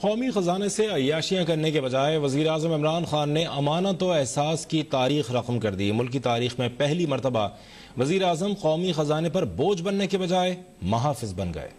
कौमी खजाने से अयाशियाँ करने के बजाय वजी अजम इमरान खान ने अमानत व एहसास की तारीख रकम कर दी। मुल्क की तारीख में पहली मरतबा वजी अजम कौमी खजाने पर बोझ बनने के बजाय महाफिज बन गए।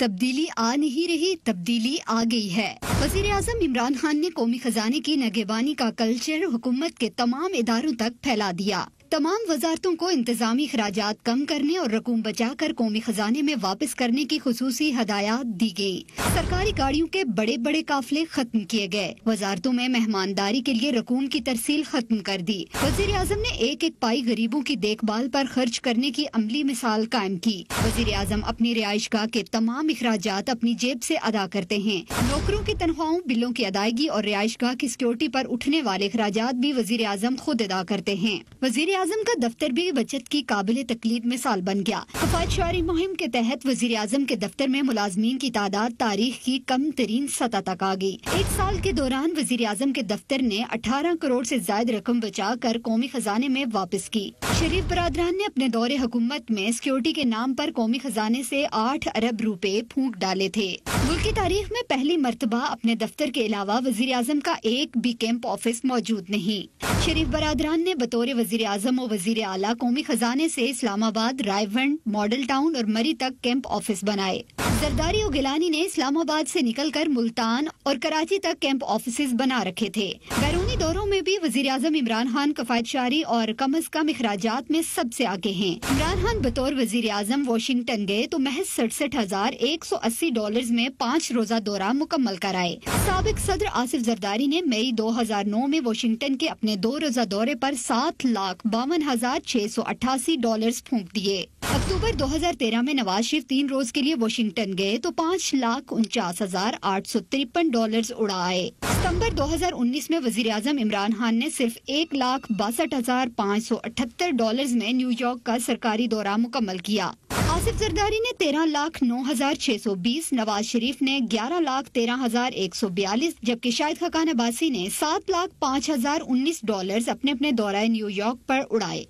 तब्दीली आ नहीं रही, तब्दीली आ गई है। वज़ीर आज़म इमरान खान ने कौमी खजाने की नगेबानी का कल्चर, हुकूमत के तमाम इदारों तक फैला दिया। तमाम वजारतों को इंतजामी अखराज कम करने और रकूम बचा कर कौमी खजाने में वापस करने की खसूसी हदायत दी गई सरकारी गाड़ियों के बड़े बड़े काफिले खत्म किए गए। वजारतों में मेहमानदारी के लिए रकूम की तरसील खत्म कर दी। वज़ीर अजम ने एक एक पाई गरीबों की देखभाल पर खर्च करने की अमली मिसाल कायम की। वज़ीर अजम अपनी रिहाइश गाह के तमाम अखराज अपनी जेब ऐसी अदा करते हैं। नौकरों की तनख्वाहों, बिलों की अदायगी और रिहाइश गाह की सिक्योरिटी आरोप उठने वाले अखराज भी वज़ीर अजम खुद अदा करते हैं। वज़ीर आज़म का दफ्तर भी बचत की काबिल तकलीद मिसाल बन गया। कफायत शारी मुहिम के तहत वजी आज़म के दफ्तर में मुलाजमीन की तादाद तारीख की कम तरीन सतह तक आ गई। एक साल के दौरान वज़ीर आज़म के दफ्तर ने अठारह करोड़ ऐसी जायद रकम बचा कर कौमी खजाने में वापस की। शरीफ बरदरान ने अपने दौरे हुकूमत में सिक्योरिटी के नाम पर कौमी खजाने से आठ अरब रुपए फूक डाले थे। मुल्क की तारीख में पहली मरतबा अपने दफ्तर के अलावा वज़ीर अजम का एक भी कैंप ऑफ़िस मौजूद नहीं। शरीफ बरदरान ने बतौर वज़ीर अजम और वज़ीर अला कौमी खजाने से इस्लामाबाद, रायवंड, मॉडल टाउन और मरी तक कैंप ऑफ़िस बनाए। जरदारी और गिलानी ने इस्लामाबाद से निकलकर मुल्तान और कराची तक कैंप ऑफ़िस बना रखे थे। बैरूनी दौरों में भी वज़ीर अजम इमरान खान कफायत शारी और कम अज कम अखराज में सबसे आगे हैं। इमरान खान बतौर वज़ीर आज़म वाशिंगटन गए तो महज सड़सठ हज़ार एक सौ अस्सी डॉलर में पाँच रोजा दौरा मुकम्मल कराए। सबक सदर आसिफ जरदारी ने मई दो हज़ार नौ में वाशिंगटन के अपने दो रोजा दौरे पर सात लाख बावन हज़ार छह सौ अट्ठासी डॉलर फूक दिए। अक्टूबर 2013 में नवाज़ शरीफ तीन रोज के लिए वाशिंगटन गए तो पाँच लाख उनचास हज़ार आठ सौ तिरपन डॉलर उड़ाए। सितंबर 2019 में वज़ीर आज़म इमरान खान ने सिर्फ़ एक लाख बासठ हज़ार पाँच सौ अठहत्तर डॉलर में न्यूयॉर्क का सरकारी दौरा मुकम्मल किया। आसिफ जरदारी ने तेरह लाख नौ हज़ार छह सौ बीस, नवाज़ शरीफ ने ग्यारह लाख तेरह हज़ार एक सौ बयालीस, जबकि शाहिद खकान अब्बासी ने सात लाख पाँच हज़ार उन्नीस डॉलर अपने अपने दौरा न्यूयॉर्क पर उड़ाए।